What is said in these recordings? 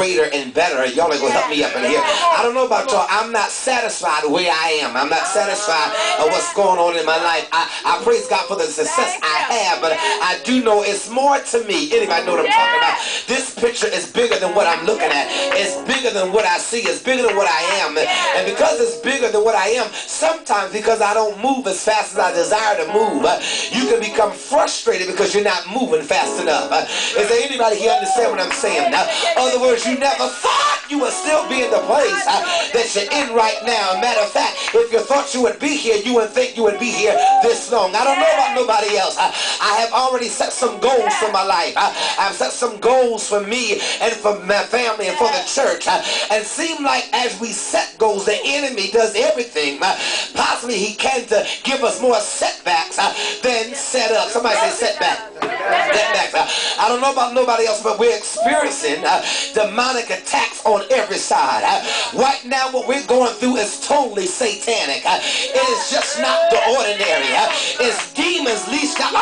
greater and better. Y'all going to help me up in here. I don't know about y'all. I'm not satisfied where I am. I'm not satisfied of what's going on in my life. I, I praise God for the success I have, but I do know it's more to me. Anybody know what I'm talking about? This picture is bigger than what I'm looking at. It's bigger than what I see. It's bigger than what I am. And because it's bigger than what I am, sometimes because I don't move as fast as I desire to move, uh, you can become frustrated because you're not moving fast enough. Uh, is there anybody here understand what I'm saying? Now, other words, you never thought you would still be in the place uh, that you're in right now. Matter of fact, if you thought you would be here, you would think you would be here this long. I don't know about nobody else. I, I have already set some goals for my life. I, I've set some goals for me and for my family and for the church. Uh, and seem like as we set goals, the enemy does everything. Uh, possibly he can to give us more setbacks uh, than set up. Somebody say setback. Setbacks. Uh, I don't know about nobody else, but we're experiencing uh, demonic attacks on every side. Uh, right now, what we're going through is totally satanic. Uh, it is just not the ordinary. Uh, it's demons leashed out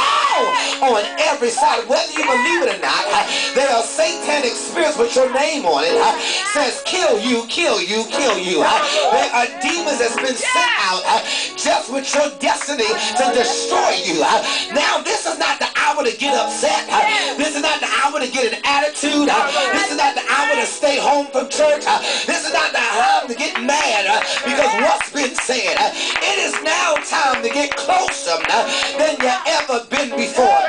on every side. Whether you believe it or not, there are satanic spirits with your name on it. Says kill you, kill you, kill you. There are demons that's been sent out just with your destiny to destroy you. Now, this is not the hour to get upset. This is not the hour to get an attitude. This is not the hour to stay home from church. This is not the time to get mad uh, because what's been said. Uh, it is now time to get closer uh, than you ever been before.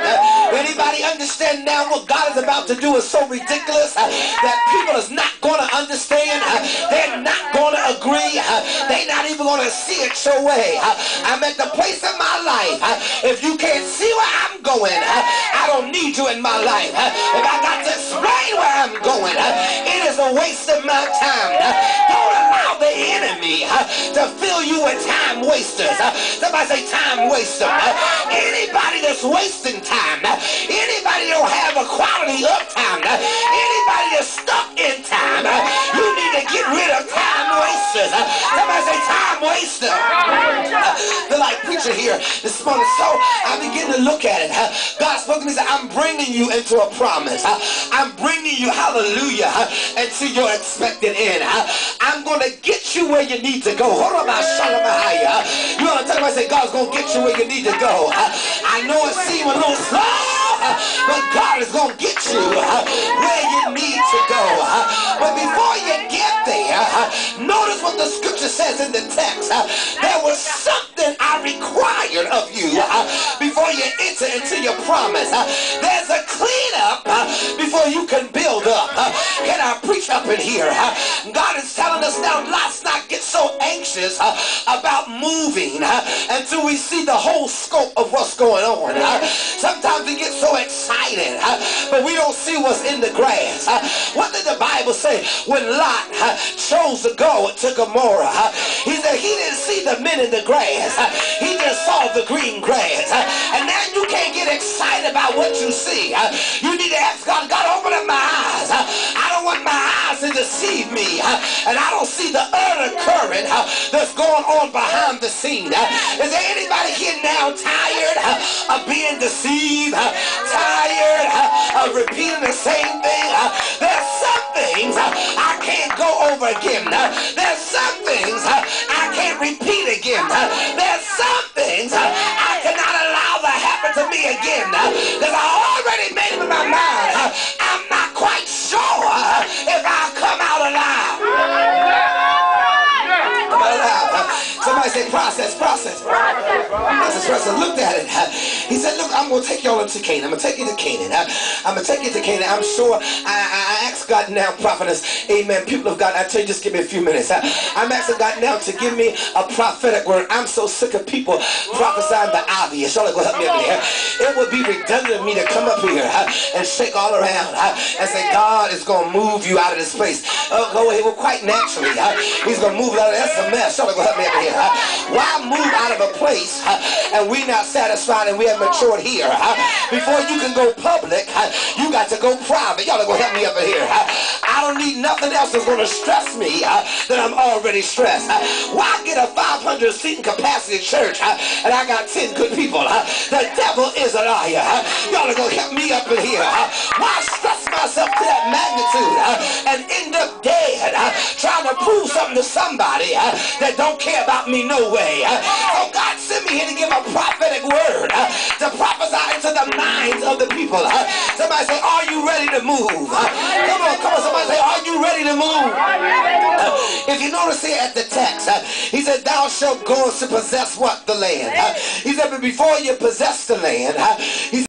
Anybody understand now what God is about to do is so ridiculous that people is not going to understand. They're not going to agree. They're not even going to see it your way. I'm at the place if you can't see where I'm going, I don't need you in my life. If I got to explain where I'm going, it is a waste of my time. Don't allow the enemy to fill you with time wasters. Somebody say time waster. Anybody that's wasting time, anybody don't have a quality of time, time waster. Uh, the like preacher here this morning. So I begin to look at it. God spoke to me and said, I'm bringing you into a promise. I'm bringing you, hallelujah, into your expected end. I'm going to get you where you need to go. Hold on. You want to tell me, I say, God's going to get you where you need to go. I know it seems a little slow, but God is going to get you the scripture says in the text. Uh, there was something I required of you uh, before you enter into your promise. Uh, there's a cleanup uh, before you can build up. Uh, can I preach up in here? Uh, God is telling us now, let's not uh, about moving uh, until we see the whole scope of what's going on. Uh, sometimes we get so excited, uh, but we don't see what's in the grass. Uh. What did the Bible say when Lot uh, chose to go to Gomorrah? He said he didn't see the men in the grass. He just saw the green grass. And now you can't get excited about what you see. You need to ask God, God, open up my eyes. I don't want my eyes to deceive me. And I don't see the other current that's going on behind the scene. Is there anybody here now tired of being deceived? Tired of repeating the same thing? There's some things I can't go over again. There's some things I can't repeat again. There's some things I cannot allow to happen to me again. Say process, process. Process, process. Looked at it. He said, look, I'm going to take y'all into Canaan. I'm going to take you to Canaan. I'm going to take you to Canaan. I'm sure I, I, I asked God now, prophetess, amen, people of God, I tell you, just give me a few minutes. Uh, I'm asking God now to give me a prophetic word. I'm so sick of people prophesying the obvious. Y'all are going to help me up here. It would be redundant of me to come up here and shake all around and say, God is going to move you out of this place. Uh, go ahead. Well, quite naturally, he's going to move it out of That's a mess. Y'all are going to help me up here. Why move out of a place uh, and we not satisfied and we have matured here? uh, before you can go public, uh, you got to go private. Y'all are going to help me up here. I don't need nothing else is going to stress me uh, that I'm already stressed. Uh, why get a 500 seat capacity church uh, and I got 10 good people? Uh, the devil is a liar. Uh, y'all are going to help me up in here. Uh, why stress myself to that magnitude uh, and end up dead trying to prove something to somebody uh, that don't care about me no way. Uh, so God sent me here to give a prophetic word uh, to prophesy into the minds of the people. Somebody say, are you ready to move? Come on, come on. Somebody say, are you ready to move? Uh, if you notice here at the text, uh, he said, thou shalt go to possess what? The land. Uh, he said, but before you possess the land, he